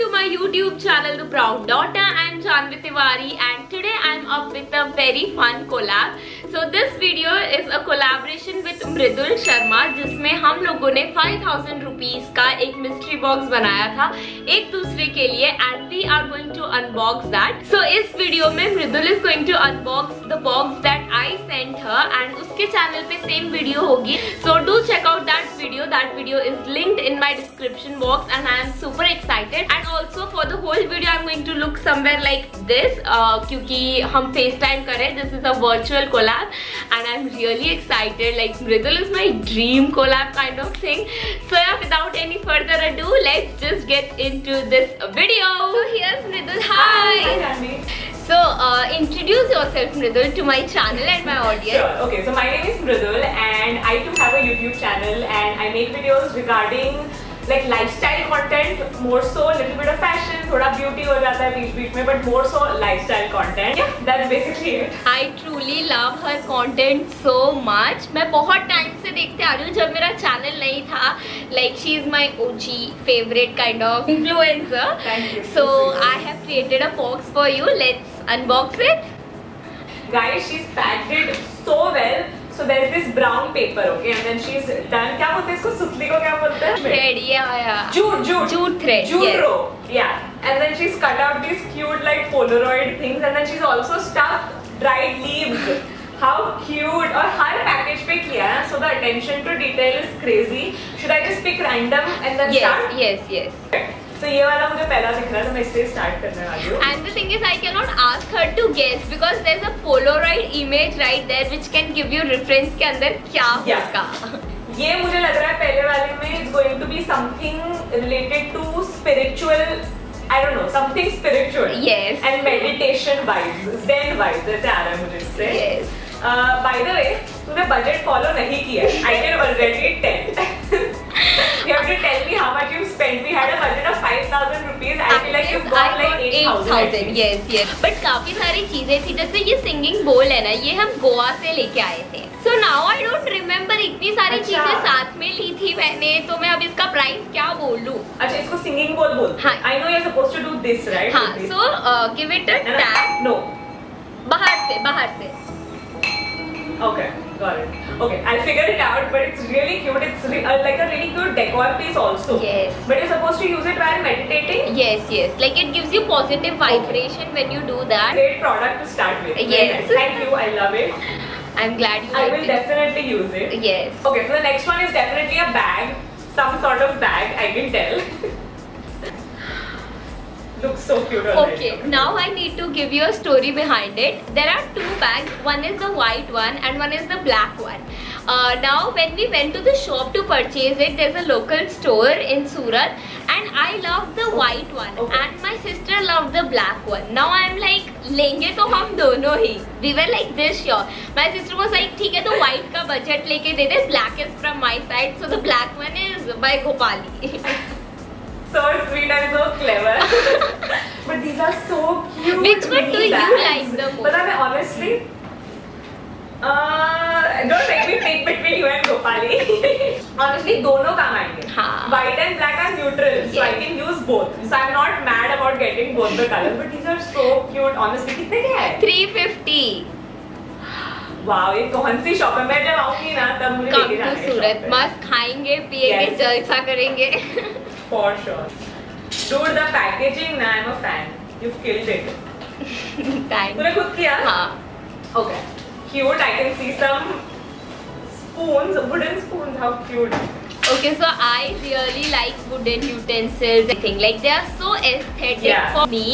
to my YouTube channel, The Proud Daughter. I'm Janvi Tiwari and today I'm up with a very fun collab. So this video is a collaboration with Mridul Sharma जिसमें हम लोगों ने 5000 rupees का एक mystery box बनाया था एक दूसरे के लिए and we are going to unbox that. So इस वीडियो में Mridul is going to unbox the box that I sent her and उसके चैनल पे same video होगी. So do check out that video. That video is linked in my description box and I am super excited. And also for the whole video I'm going to look somewhere like this uh, क्योंकि हम FaceTime करें. This is a virtual collab. collab and I'm really excited like Mridul is my dream collab kind of thing so yeah without any further ado let's just get into this video so here's Mridul hi, hi so uh, introduce yourself Mridul to my channel and my audience sure okay so my name is Mridul and I too have a YouTube channel and I make videos regarding like lifestyle content more so little bit of fashion thoda beauty ho jata hai beech beech mein but more so lifestyle content yeah that's basically it I truly love her content so much मैं बहुत time से देखते आ रही हूँ जब मेरा channel नहीं था like she is my OG favorite kind of influencer Thank you. so I have created a box for you let's unbox it guys she's packed it so well so there is this brown paper okay and then she's done क्या बोलते हैं इसको सुतली को क्या बोलते हैं thread yeah yeah jute jute jute thread jute yes. rope yeah and then she's cut out these cute like polaroid things and then she's also stuffed dried leaves how cute और हर package पे किया है so the attention to detail is crazy should I just pick random and then yes, start yes yes तो ये वाला मुझे पहला दिख रहा है तो मैं इससे स्टार्ट करने वाली हूँ And the thing is, I cannot ask her to guess because there's a Polaroid image right there which can give you reference के अंदर क्या. होगा. ये मुझे लग रहा है पहले वाले में it's going to be something related to spiritual I don't know something spiritual Yes. And meditation vibes zen vibes जैसे आ रहा है मुझे इससे Yes. बाय द वे तूने बजट फॉलो नहीं किया I can already tell you have to tell me how much you spent. We had a budget of 5000 rupees. I feel like you've got like 8000 at 8000 least. yes yes. But काफ़ी सारी चीज़ें थी। जैसे ये singing बोल है ना ये हम गोवा से लेके आए थे। So now I don't remember इतनी सारी अच्छा। चीज़ें साथ में ली थी मैंने। तो मैं अब इसका प्राइस क्या बोल? अच्छा इसको सिंगिंग बोल बोल। हाँ। I know you are supposed to do this right हाँ so give it a tap no बाहर से बाहर से। Okay, got it. Okay, I'll figure it out, but it's really cute. It's re uh, like a really cute decor piece also. Yes. But you're supposed to use it while meditating. yes yes like it gives you positive vibration when you do that Great product to start with. Yes. nice. Thank you. I love it. I'm glad you I will it. definitely use it. Yes. Okay, so the next one is definitely a bag. Some sort of bag, I can tell. Looks so cute already. Okay, now now I need to give you a story behind it. There are two bags. One is the white one and one is the black one. Uh, now, when we went to the shop to purchase it, there's a local store in Surat and I love the white one Okay. and my sister loved the black one. Now I'm like, लेंगे तो हम दोनों ही. We were like this sure. My sister was like, ठीक है तो white का budget लेके दे दे. Black is from my side, so the black one is by Gopali. So sweet and so clever. but these are so cute. Which one do mini you like the most? But I mean, honestly, uh, don't make me pick between you and Gopali. honestly, दोनों काम आएँगे. हाँ. White and black are neutral, so I can use both. So I'm not mad about getting both the colors. But these are so cute. Honestly, कितने के हैं? 350. Wow, ये कौन सी शॉप है? मैं जब आऊँगी ना तब मुझे लेके जाना है सूरत मस्त खाएँगे पिएँगे Yes. जलसा करेंगे For sure. Dude, the packaging, nah, I'm a fan. You've killed it. Thank तूने खुद किया? हाँ Okay. Cute. I can see some spoons, wooden spoons. How cute. okay so I really like wooden utensils I think like they are so aesthetic Yeah. for me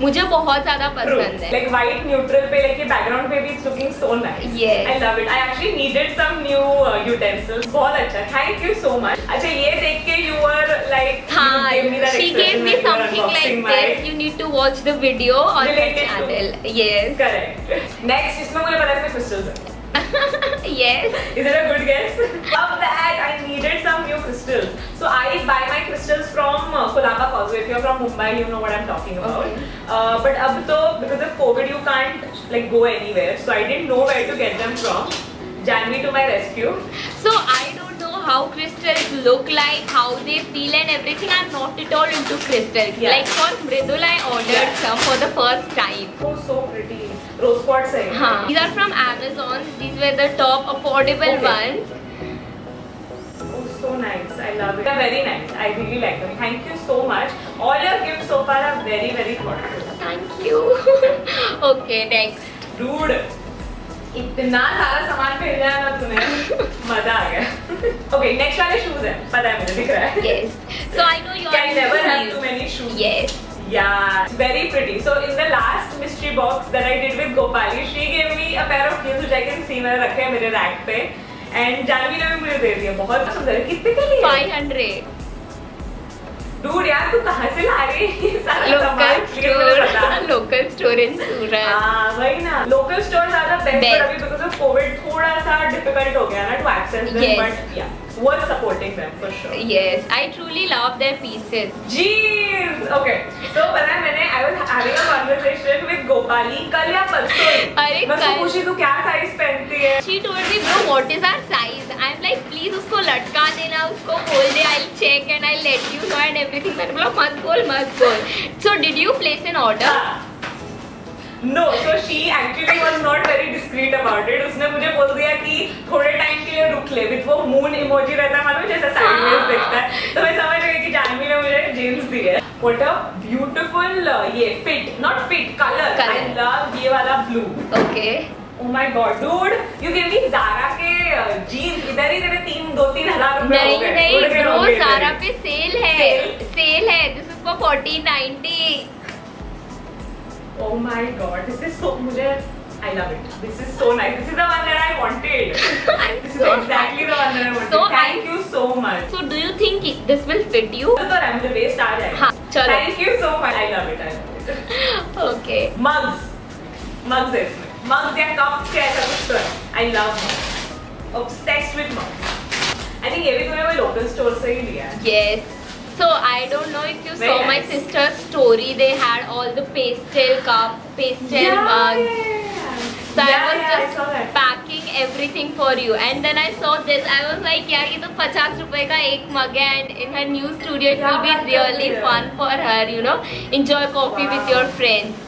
मुझे बहुत ज़्यादा पसंद True. है। Like white neutral पे लेके background पे भी it's looking so nice yes I love it I actually needed some new utensils बहुत अच्छा. थैंक यू सो मच अच्छा ये देख के यू आर लाइक हाँ she gave me something like this you need to watch the video on the channel yes correct next इसमें मुझे पता है crystals yes. Is that a good guess? Of that, I needed some new crystals. So I buy my crystals from uh, Causeway. If you're from Mumbai, you know what I'm talking about. Okay. Uh, but ab to, because of COVID, you can't like go anywhere. So I didn't know where to get them from. Janvi to my rescue. So I don't know how crystals look like, how they feel and everything. I'm not at all into crystals. Yeah. Like for Mridul, I ordered yeah. some for the first time. Oh, so pretty. Rose quartz है. Huh. These are from Amazon. These were the top affordable Okay. ones. Oh, so nice. I love it. They're very nice. I really like them. Thank you so much. All your gifts so far are very, very thoughtful. Thank you. okay, next. Dude, इतना सारा सामान खरीदा है ना तूने मज़ा आ गया okay next वाले शूज़ है पता है मुझे दिख रहा है Yes. So I know you are Can never into have these. too many shoes. Yes. Yeah, it's very pretty. So in the last mystery box that I did with Gopali, she gave me a pair of heels which I can see मैंने रखे हैं मेरे rack पे and Janvi ने भी मुझे दे दिया बहुत सुंदर है कितने के लिए 500. डूड यार तू कहाँ से ला रही है ये सारा सामान Local प्लीज़ मुझे store. Local store in Surat. हाँ वही ना लोकल स्टोर ज़्यादा बेस्ट अभी बिकॉज़ ऑफ़ कोविड थोड़ा सा डिफ़िकल्ट हो गया ना to access. But yeah worth supporting them for sure Yes, I truly love their pieces. Jeez. Okay. So पता है मैंने I was having a conversation with Gopali कल या परसों ही। अरे मैं उसको। पूछी तू क्या साइज़ पहनती है She told me, bro, what is our size? I'm like, please उसको लटका देना, उसको खोल दे, I'll check and I'll let you know and everything. मैंने बोला मत बोल, मत बोल. So did you place an order? No so she actually was not very discreet about it उसने मुझे बोल दिया कि थोड़े टाइम के लिए रुक ले विद वो मून इमोजी रहता है मालूम जैसे साइडवेज हाँ। दिखता है तो मैं समझ गई कि जानवी ने मुझे जींस दी है व्हाट अ ब्यूटीफुल ये fit not fit colour. I love ये वाला blue Okay. Oh my god, dude, you gave me Zara के जीन्स इधर ही तेरे तीन दो तीन हज़ार रुपए हो नहीं गए नहीं होंगे सारा तेरे। पे सेल है Sale? सेल है this is for 1490 Oh my god, this is so मुझे I love it. This is so nice. This is the one that I wanted. I'm This is so exactly the one that I wanted. So Thank I- you so much. so do you think it- this will fit you तो है मुझे waste आ जाएगा. हाँ, चलो। Thank you so much. I love it. I love it. okay Mugs. Mugs है इसमें. Mugs या cups या ऐसा कुछ तो है. I love mugs. Obsessed with mugs. I think ये भी तूने कोई local store से ही लिया है. Yes. So I don't know if you Very saw my nice. sister's story. They had all the pastel cup, pastel Yeah, mugs. yeah, yeah. So Yeah, I was yeah, I just saw that. packing everything for you. And then I saw this. I was like, यार ये तो पचास रुपए का एक mug है and in her new studio it क्या will be बात कर really रही हो? fun for her. You know, enjoy coffee with Wow. your friends.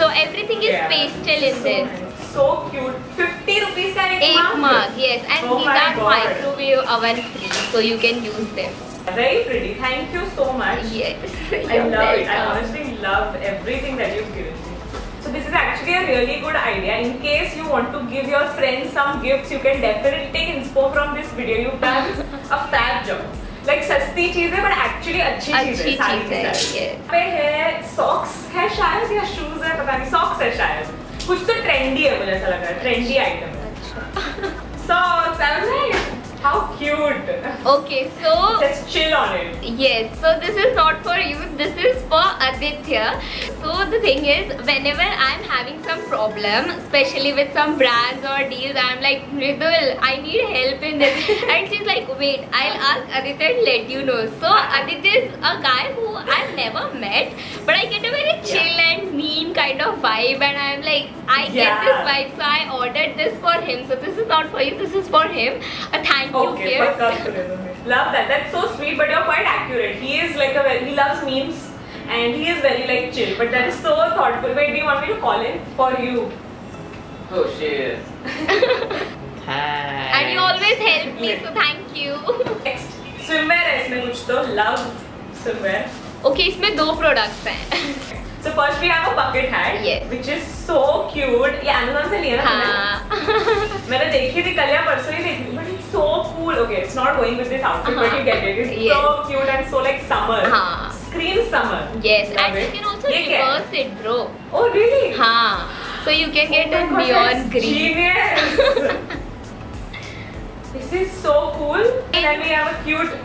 So everything is Yeah. pastel in so this. nice. So cute. 50 rupees का एक Eight mug. mug, yes, and Oh these my are God. microwave oven free, so you can use them. Very pretty. Thank you so much. Yes, I you're love it. I welcome. honestly love everything that you've given me. So this is actually a really good idea. In case you want to give your friends some gifts, you can definitely take inspo from this video. You've done a fab job. Like सस्ती चीजें but actually अच्छी चीजें अच्छी सारी चीज़ की है, सारी। yes. पे है socks है शायद या shoes है पता नहीं socks है शायद कुछ तो trendy है मुझे ऐसा लग रहा है trendy item है socks I was like how cute Okay, so Let's chill on it Yes, so this is not for you, this is for Aditya. So the thing is, whenever I'm having some problem, especially with some brands or deals, I'm like, Mridul, I need help in this. And she's like, wait, I'll ask Aditya and let you know. So Aditya is a guy who I've never met, but I get a very chill and mean kind of vibe and like, I get Yeah. this vibe, so I ordered this for him. So this is not for you, this is for him. A thank you Okay, gift. पक्का सुने दो मैं. Love that. That's so sweet, but you're quite accurate. He is like a very, he loves memes and he is very like chill. But that is so thoughtful. Wait, do you want me to call him for you? Oh shit. Hi. And you always help me, so thank you. Next, swimwear है इसमें कुछ तो love swimwear. okay, इसमें दो products हैं. So first we have a bucket hat, Yes. which is so cute. ये Amazon से लिया ना? हाँ. मैंने देखी थी कल या परसों ही देखी but it's so cool. Okay, it's not going with this outfit, but you get it. It's Yes. so cute and so like summer. हाँ. Scream summer. yes, Love and it. you can also ये क्या it, bro. Oh really? हाँ. So you can get Oh a neon green. Genius. this is so cool. And then we have a cute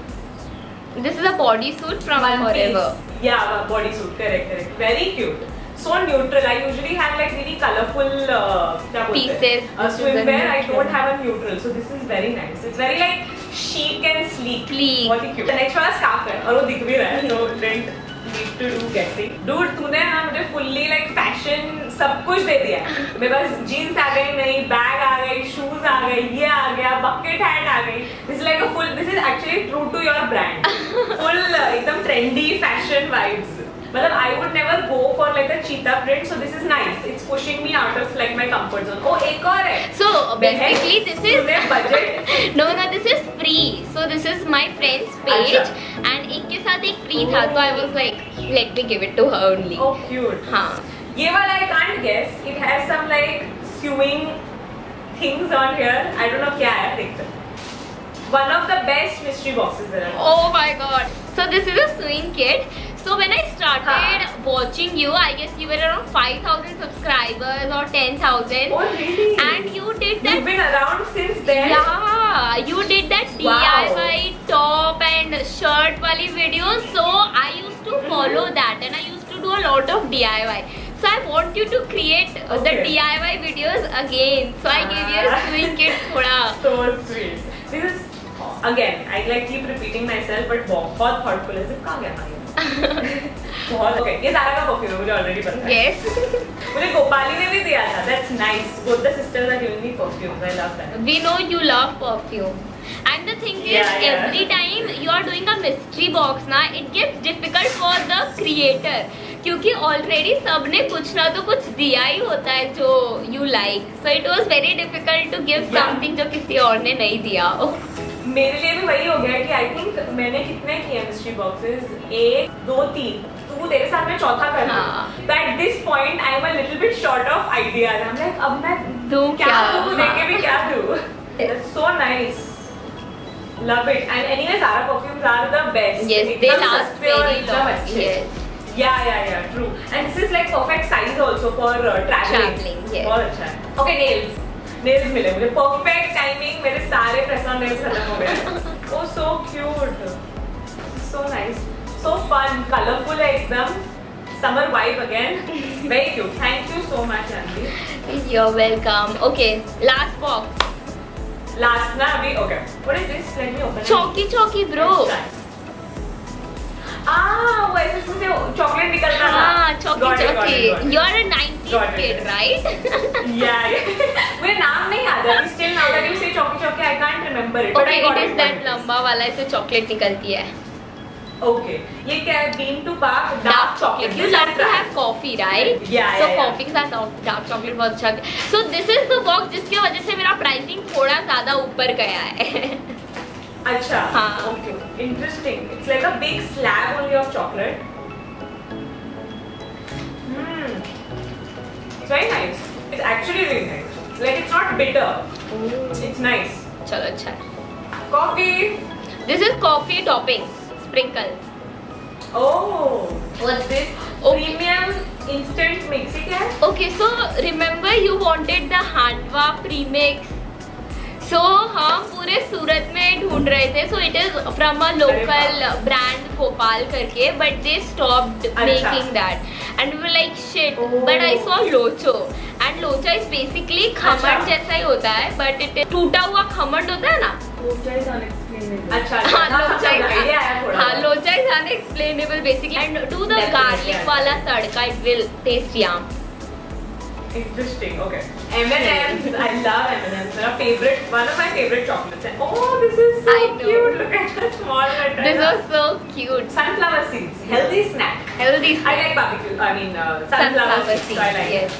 This is a bodysuit from one Forever. piece. Yeah, bodysuit. Correct, correct. Very cute. So neutral. I usually have like really colorful uh, हैं? Pieces, Uh, is a swimwear. I don't have a neutral, so this is very nice. It's very like chic and sleek. Sleek. बहुत ही cute. The next वाला scarf है और वो दिख भी रहा है, so didn't need to do guessing. Dude, तूने ना मुझे fully like fashion सब कुछ दे दिया है. मेरे पास jeans आ गई, नई bag आ गई, shoes आ गई, ये आ गया, bucket hat आ गई. This is like a full. True to your brand. Full uh, एकदम trendy fashion vibes. मतलब I would never go for like a cheetah print, so this is nice. It's pushing me out of like my comfort zone. Oh, एक और है. So basically this is तूने budget no no this is free. So this is my friend's page अच्छा। and एक के साथ एक free था तो I was like let me give it to her only. Oh, cute. हाँ. ये वाला I can't guess. It has some like sewing things on here. I don't know क्या है देखते हैं. One of the best mystery boxes are. Oh my god. So this is a sewing kit. So when I started हाँ. watching you, I guess you were around 5,000 subscribers or 10,000. Oh really? And you did that. You've been around since then. Yeah, you did that Wow. DIY top and shirt wali videos. So I used to follow that and I used to do a lot of DIY. So I want you to create uh, the DIY videos again. So I gave you a Ah. sewing kit thoda. So sweet. This is again I like keep repeating my self but thoughtful है सिर्फ़ कहाँ गया था बहुत okay ये सारा का perfume है मुझे ऑलरेडी पता है yes. मुझे गोपाली ने भी दिया था that's nice both the sisters are giving me perfume I love that we know you love perfume And the thing is, yeah, yeah. every time you are doing a mystery box, na, it gets difficult for the creator. क्योंकि already सबने कुछ ना तो कुछ दिया ही होता है जो you like so it was very difficult to give something जो किसी और ने नहीं दिया oh. मेरे लिए भी वही हो गया कि आई थिंक मैंने कितने किए मिस्ट्री बॉक्सेस एक दो तीन तू तेरे साथ में चौथा कर हाँ। तो at this point I am a little bit short of ideas I am like अब मैं दूँ क्या? दूँ देके भी क्या दूँ so nice love it and anyway सारा perfumes are the best Yes, they last very long. Yes. Yeah, yeah, yeah, true. And this is like perfect size also for uh, traveling. Traveling, yes. बहुत अच्छा है. Okay, nails. Nails मिले मुझे perfect timing मेरे सारे freshener खत्म हो गए। ओ so cute so nice so fun colourful है एकदम। Summer vibe again very cute thank you so much aunty you are welcome okay last box last ना अभी okay what is this let me open चौकी चौकी bro आ वैसे ऐसे से chocolate निकलता रहा था। हाँ चौकी चौकी you are a 9 Got it. kid, right? Yeah. मुझे नाम नहीं याद है still now that you say चौकी चौकी I can't remember it okay, it is that. लंबा वाला इससे चॉकलेट निकलती है. okay ये क्या है bean to park dark chocolate. You love to have coffee, right? Yeah, So yeah, coffee के साथ dark- chocolate बहुत अच्छा है. So this is the box जिसकी वजह से मेरा pricing थोड़ा ज़्यादा ऊपर गया है. अच्छा हाँ. okay interesting it's like a big slab only of chocolate hmm It's very nice. It's actually really nice. Like it's not bitter. Mm. It's nice. Chalo. Coffee. This is coffee topping. Sprinkle. Oh. What's this? Okay. Premium instant mixie. Okay, so remember you wanted the Handwa premix so so, हम पूरे सूरत में ढूंढ रहे थे। So it is from a local brand Bhopal करके but they stop making that and like shit but I saw locho and locha is basically khaman जैसा ही होता है बट इट टूटा हुआ खमंड होता है ना? Locha is unexplainable basically and to the garlic वाला तड़का it will taste yum Interesting. Okay. M&M's. I love M&M's. My favorite. One of my favorite chocolates. And oh, this is so I know. cute. Look at the small letter. This was so cute. sunflower seeds. Healthy snack. Healthy. I like barbecue. I mean uh, sunflower, seeds. So I like. yes.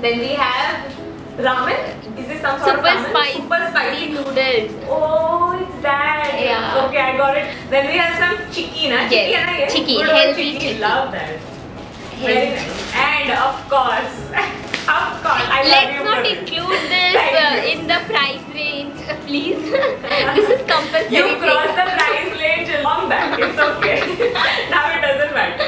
Then we have ramen. Is this some sort Super of ramen? spicy. Super spicy. noodles. Oh, it's that. Yeah. Okay, I got it. Then we have some chicky, na? Yes, Chicky, na? Yes. chicky, Good healthy chicky. chicky. Love that. Very nice. And of course, of course, I love Let's not include this uh, in the price range, uh, please. this is compulsory. You crossed the price range long back. It's okay. now it doesn't matter.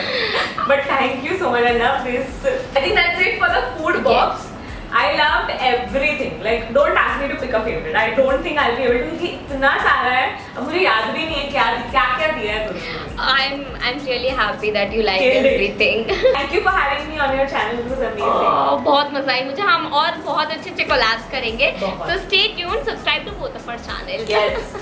But thank you so much. I love this. I think that's it for the food box. I loved everything. Like, don't ask me to pick a favorite. I don't think I'll be able to. क्योंकि इतना सारा है अब मुझे याद भी नहीं है क्या क्या क्या दिया है तुमने I'm I'm really happy that you like Killed it. everything. Thank you for having me on your channel. It was amazing. Oh, बहुत मज़ा आई मुझे हम और बहुत अच्छे अच्छे कोलैब्स करेंगे बहुत। so stay tuned subscribe to both of our channel Yes.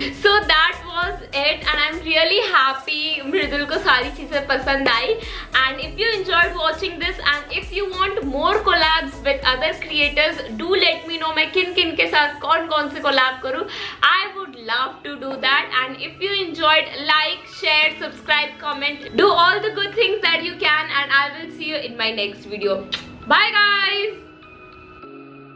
So that was it and I am really happy Mridul को सारी चीज़ें पसंद आई. And if you enjoy watching this and if you want more collabs with other creators do let me know मैं किन किन के साथ कौन कौन से कोलैब करूँ. I would love to do that and if you enjoyed like share subscribe comment do all the good things that you can and I will see you in my next video bye bye